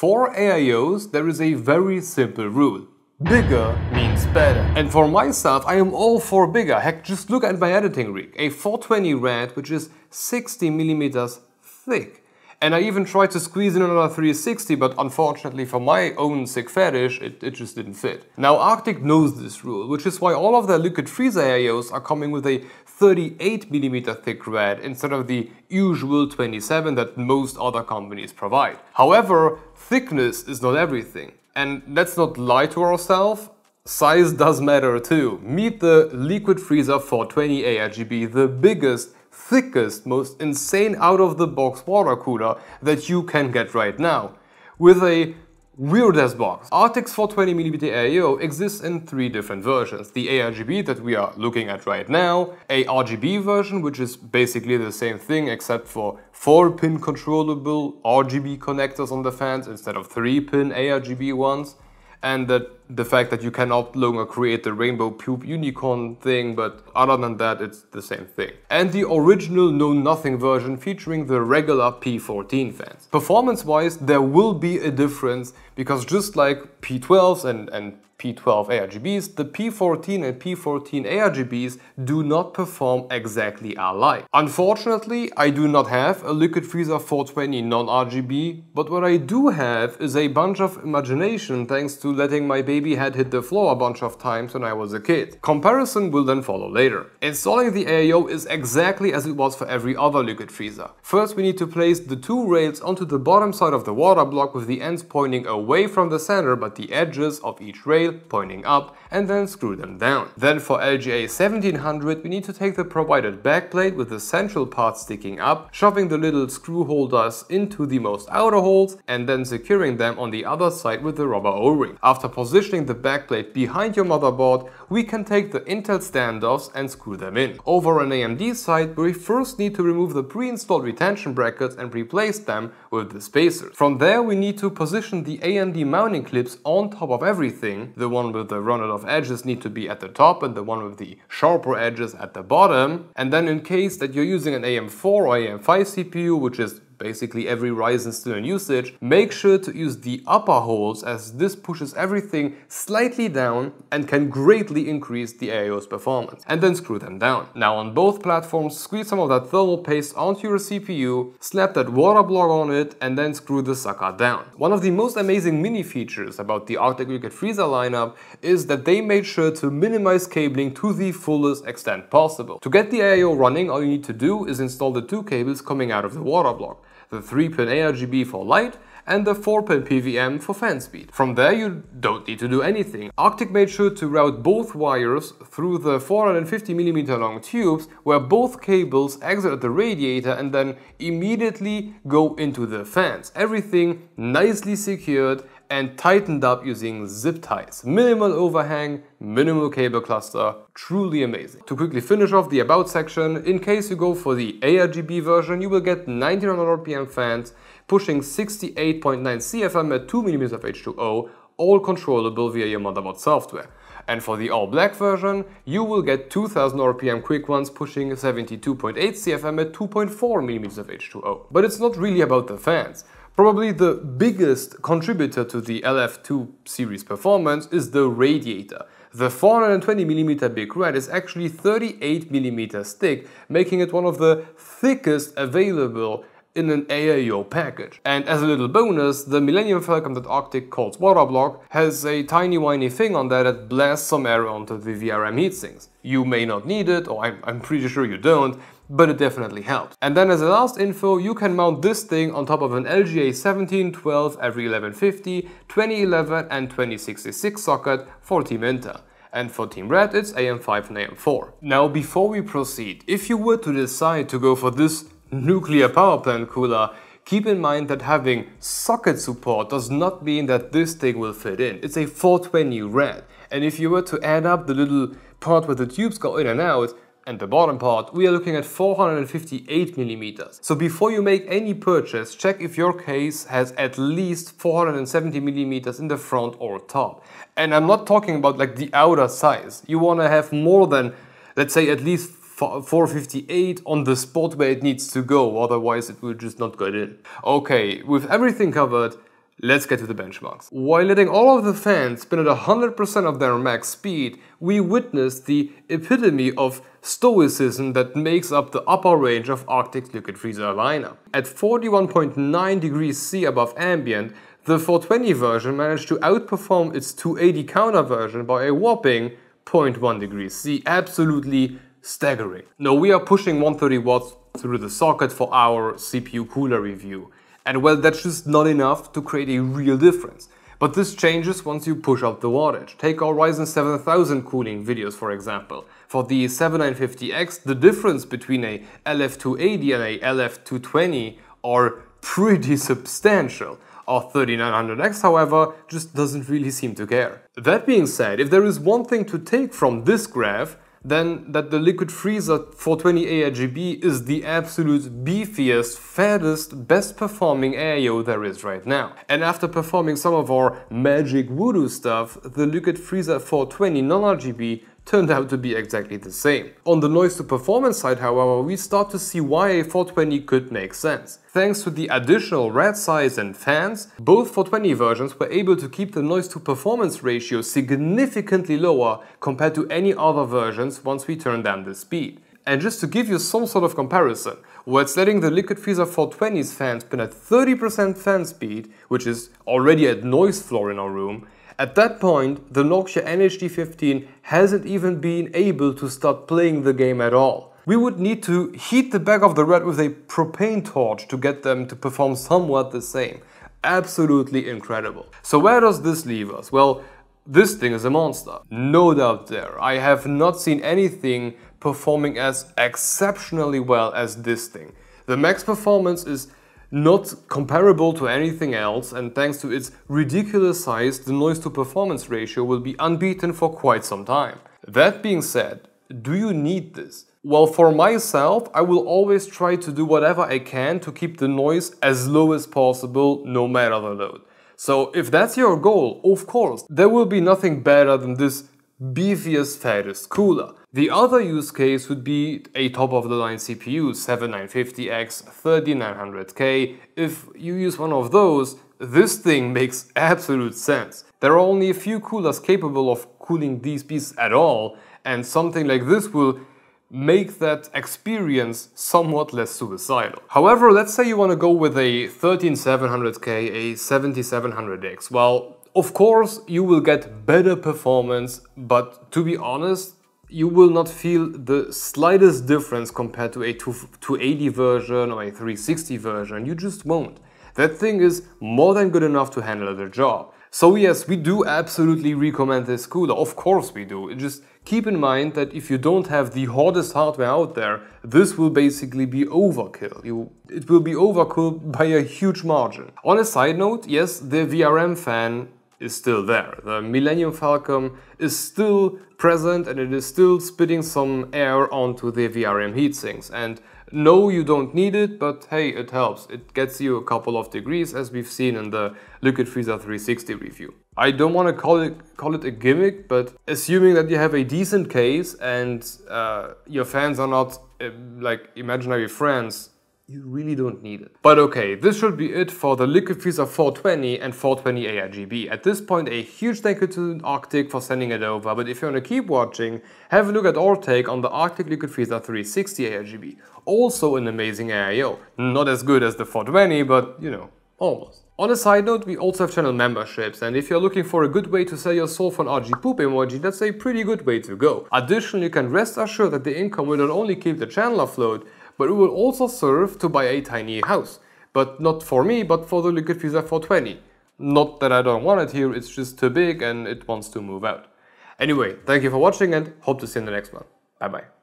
For AIOs, there is a very simple rule. Bigger means better. And for myself, I am all for bigger. Heck, just look at my editing rig. A 420 rad, which is 60 millimeters thick. And I even tried to squeeze in another 360, but unfortunately for my own sick fetish, it, it just didn't fit. Now Arctic knows this rule, which is why all of their liquid freezer AIOs are coming with a 38mm thick rad instead of the usual 27 that most other companies provide. However, thickness is not everything. And let's not lie to ourselves, size does matter too. Meet the Liquid Freezer 420 ARGB, the biggest, thickest, most insane out-of-the-box water cooler that you can get right now. With a Weird box. Arctic's 420mm AIO exists in three different versions. The ARGB that we are looking at right now, a RGB version which is basically the same thing except for 4-pin controllable RGB connectors on the fans instead of 3-pin ARGB ones, and that the fact that you can no longer create the rainbow pube unicorn thing, but other than that, it's the same thing. And the original Know Nothing version featuring the regular P14 fans. Performance-wise, there will be a difference because just like P12s and, and P12 ARGBs, the P14 and P14 ARGBs do not perform exactly alike. Unfortunately, I do not have a Liquid Freezer 420 non-RGB, but what I do have is a bunch of imagination thanks to letting my baby head hit the floor a bunch of times when I was a kid. Comparison will then follow later. Installing the AIO is exactly as it was for every other Liquid Freezer. First we need to place the two rails onto the bottom side of the water block with the ends pointing away from the center but the edges of each rail pointing up and then screw them down. Then for LGA 1700 we need to take the provided backplate with the central part sticking up, shoving the little screw holders into the most outer holes and then securing them on the other side with the rubber o-ring. After positioning the backplate behind your motherboard, we can take the Intel standoffs and screw them in. Over an AMD side, we first need to remove the pre-installed retention brackets and replace them with the spacers. From there we need to position the AMD mounting clips on top of everything, the one with the rounded off edges need to be at the top and the one with the sharper edges at the bottom. And then in case that you're using an AM4 or AM5 CPU, which is basically every Ryzen still in usage, make sure to use the upper holes as this pushes everything slightly down and can greatly increase the AIO's performance. And then screw them down. Now on both platforms, squeeze some of that thermal paste onto your CPU, slap that water block on it and then screw the sucker down. One of the most amazing mini features about the Arctic Liquid Freezer lineup is that they made sure to minimize cabling to the fullest extent possible. To get the AIO running, all you need to do is install the two cables coming out of the water block the 3-pin ARGB for light and the 4-pin PWM for fan speed. From there you don't need to do anything. Arctic made sure to route both wires through the 450mm long tubes where both cables exit at the radiator and then immediately go into the fans. Everything nicely secured and tightened up using zip ties. Minimal overhang, minimal cable cluster, truly amazing. To quickly finish off the about section, in case you go for the ARGB version, you will get 1900 RPM fans pushing 68.9 CFM at 2mm of H2O, all controllable via your motherboard software. And for the all-black version, you will get 2000 RPM quick ones pushing 72.8 CFM at 2.4mm of H2O. But it's not really about the fans. Probably the biggest contributor to the LF2 series performance is the radiator. The 420mm big rad is actually 38mm thick, making it one of the thickest available in an AIO package. And as a little bonus, the Millennium Falcon that Arctic calls Waterblock has a tiny whiny thing on there that blasts some air onto the VRM heatsinks. You may not need it, or I'm, I'm pretty sure you don't, but it definitely helps. And then as a last info, you can mount this thing on top of an LGA 17, 12, every 1150, 2011 and 2066 socket for Team Intel. And for Team Red, it's AM5 and AM4. Now, before we proceed, if you were to decide to go for this nuclear power plant cooler, keep in mind that having socket support does not mean that this thing will fit in. It's a 420 rad. And if you were to add up the little part where the tubes go in and out, and the bottom part, we are looking at 458 millimeters. So before you make any purchase, check if your case has at least 470 millimeters in the front or top. And I'm not talking about like the outer size. You want to have more than, let's say at least 458 on the spot where it needs to go, otherwise it will just not get in. Okay, with everything covered, Let's get to the benchmarks. While letting all of the fans spin at 100% of their max speed, we witnessed the epitome of stoicism that makes up the upper range of Arctic's liquid freezer lineup. At 41.9 degrees C above ambient, the 420 version managed to outperform its 280 counter version by a whopping 0.1 degrees C. Absolutely staggering. Now we are pushing 130 watts through the socket for our CPU cooler review. And well, that's just not enough to create a real difference. But this changes once you push up the wattage. Take our Ryzen 7000 cooling videos for example. For the 7950X, the difference between a LF280 and a LF220 are pretty substantial. Our 3900X, however, just doesn't really seem to care. That being said, if there is one thing to take from this graph, then that the Liquid Freezer 420 ARGB is the absolute beefiest, fattest, best performing AIO there is right now. And after performing some of our magic voodoo stuff, the Liquid Freezer 420 non-RGB turned out to be exactly the same. On the noise to performance side, however, we start to see why a 420 could make sense. Thanks to the additional rad size and fans, both 420 versions were able to keep the noise to performance ratio significantly lower compared to any other versions once we turned down the speed. And just to give you some sort of comparison, where it's letting the Liquid Freezer 420's fan spin at 30% fan speed, which is already at noise floor in our room, at that point, the Noctua NH-D15 hasn't even been able to start playing the game at all. We would need to heat the back of the RAD with a propane torch to get them to perform somewhat the same. Absolutely incredible. So where does this leave us? Well, this thing is a monster. No doubt there. I have not seen anything performing as exceptionally well as this thing. The max performance is not comparable to anything else and thanks to its ridiculous size, the noise to performance ratio will be unbeaten for quite some time. That being said, do you need this? Well, for myself, I will always try to do whatever I can to keep the noise as low as possible, no matter the load. So if that's your goal, of course, there will be nothing better than this beefiest, fattest cooler. The other use case would be a top-of-the-line CPU, 7950X, 3900K. If you use one of those, this thing makes absolute sense. There are only a few coolers capable of cooling these beasts at all, and something like this will make that experience somewhat less suicidal. However, let's say you want to go with a 13700K, a 7700X. Well, of course, you will get better performance, but to be honest, you will not feel the slightest difference compared to a 280 version or a 360 version. You just won't. That thing is more than good enough to handle the job. So yes, we do absolutely recommend this cooler. Of course we do. Just keep in mind that if you don't have the hottest hardware out there, this will basically be overkill. You, it will be overkill by a huge margin. On a side note, yes, the VRM fan is still there. The Millennium Falcon is still present and it is still spitting some air onto the VRM heatsinks. And no, you don't need it, but hey, it helps. It gets you a couple of degrees as we've seen in the Liquid Freezer 360 review. I don't want to call it, call it a gimmick, but assuming that you have a decent case and uh, your fans are not uh, like imaginary friends, you really don't need it. But okay, this should be it for the Liquid Freezer 420 and 420 ARGB. At this point, a huge thank you to Arctic for sending it over, but if you want to keep watching, have a look at our take on the Arctic Liquid Freezer 360 ARGB. Also an amazing AIO. Not as good as the 420, but you know, almost. On a side note, we also have channel memberships, and if you're looking for a good way to sell your soul for an RG poop emoji, that's a pretty good way to go. Additionally, you can rest assured that the income will not only keep the channel afloat, but it will also serve to buy a tiny house. But not for me, but for the Liquid Freezer 420. Not that I don't want it here, it's just too big and it wants to move out. Anyway, thank you for watching and hope to see you in the next one. Bye bye.